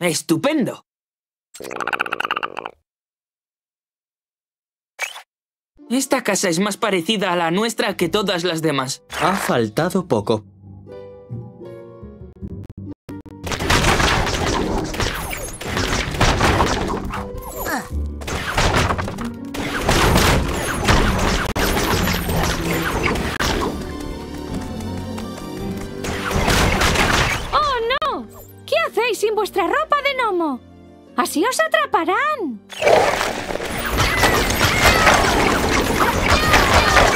¡Estupendo! Esta casa es más parecida a la nuestra que todas las demás. Ha faltado poco. ¡Así os atraparán!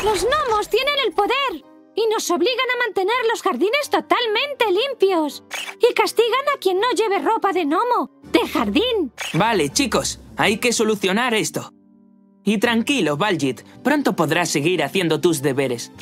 Los gnomos tienen el poder y nos obligan a mantener los jardines totalmente limpios. Y castigan a quien no lleve ropa de gnomo, de jardín. Vale, chicos, hay que solucionar esto. Y tranquilo, Baljit, pronto podrás seguir haciendo tus deberes.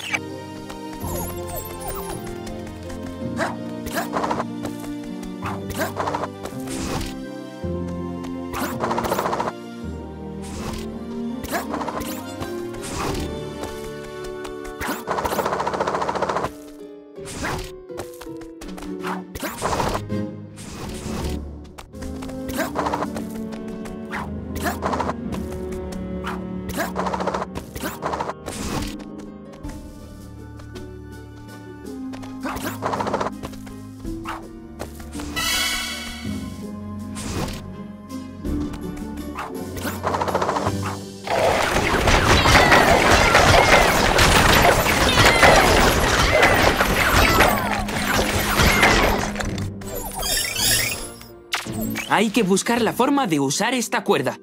Hay que buscar la forma de usar esta cuerda.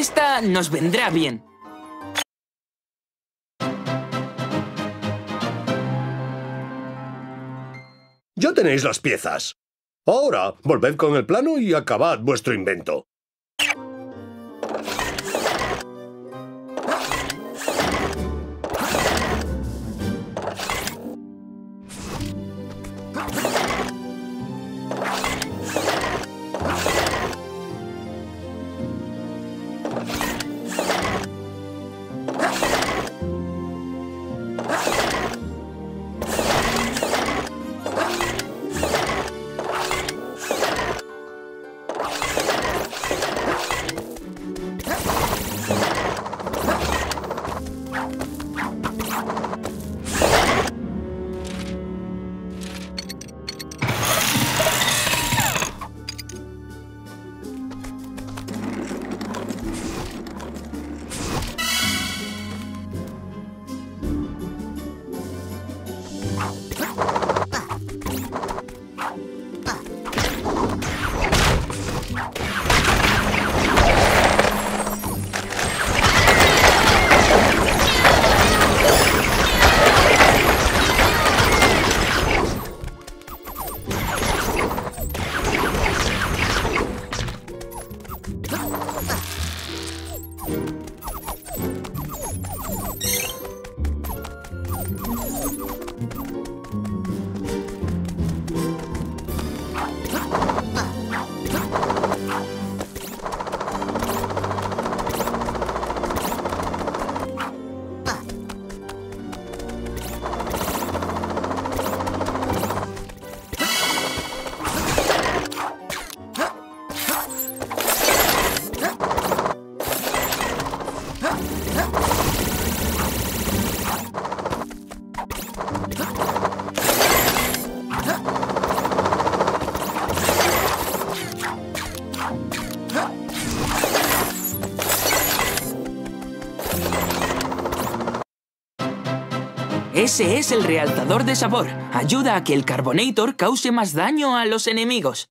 Esta nos vendrá bien. Ya tenéis las piezas. Ahora, volved con el plano y acabad vuestro invento. Ese es el realzador de sabor. Ayuda a que el Carbonator cause más daño a los enemigos.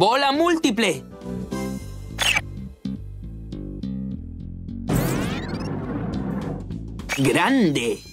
Bola múltiple. Grande.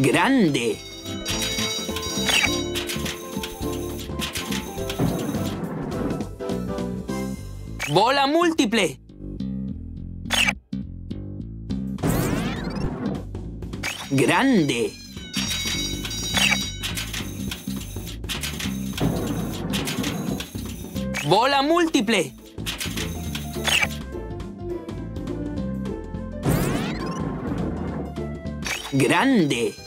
Grande. Bola múltiple. Grande. Bola múltiple. Grande.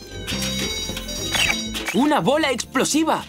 Una bola explosiva.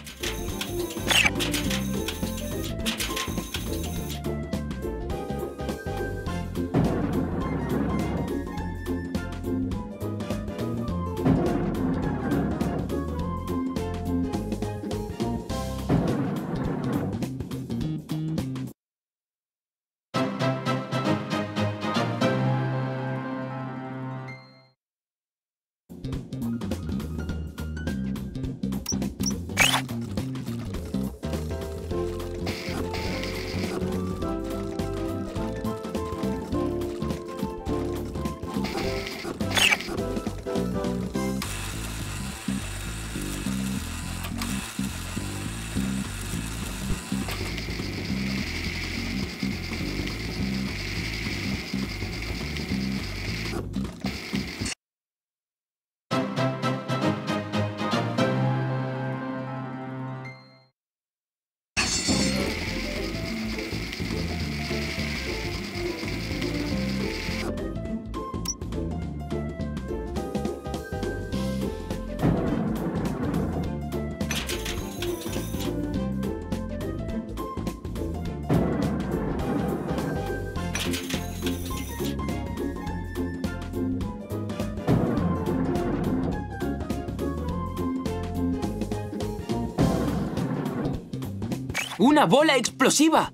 ¡Una bola explosiva!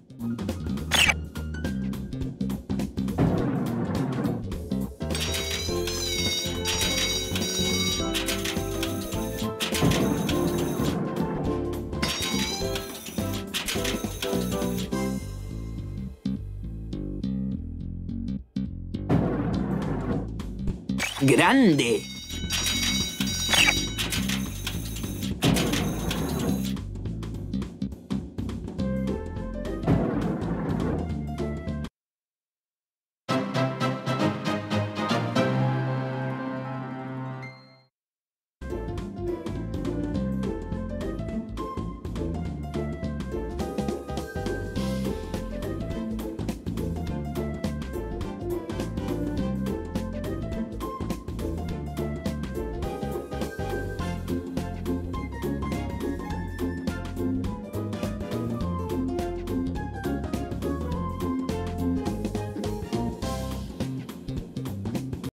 ¡Grande!